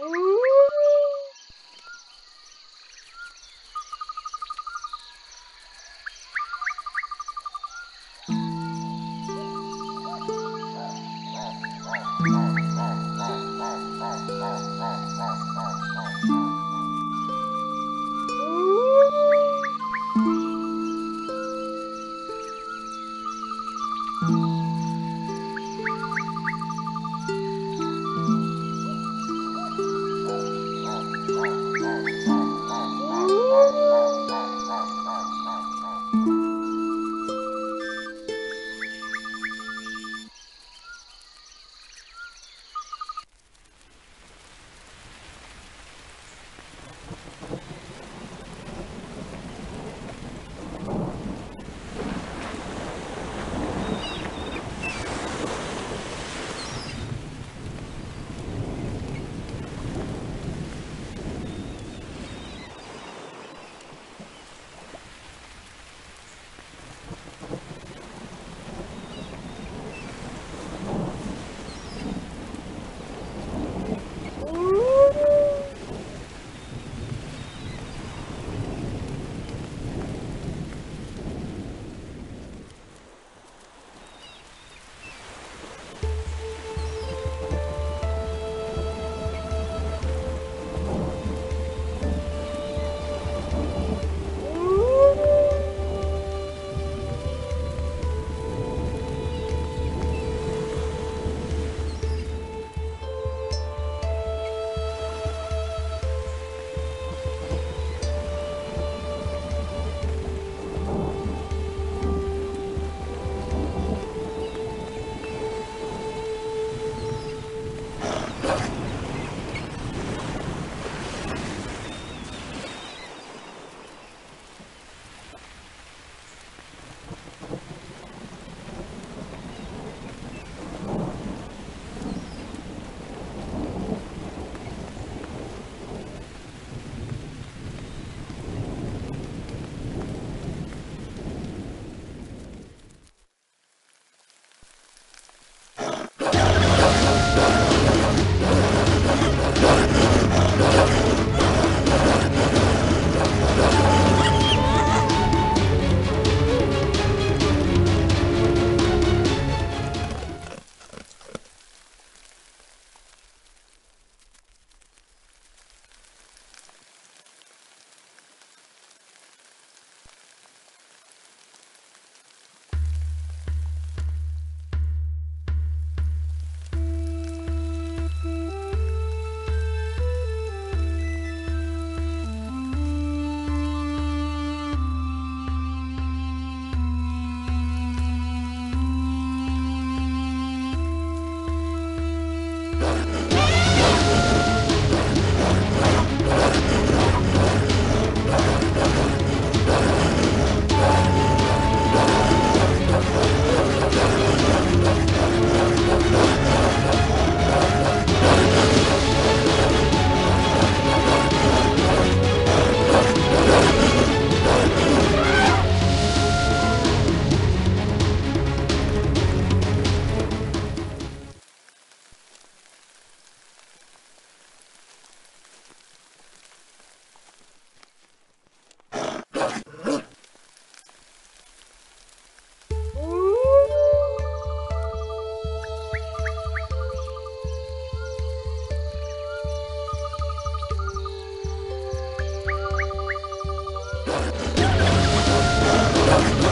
Ooh. Ugh. Thank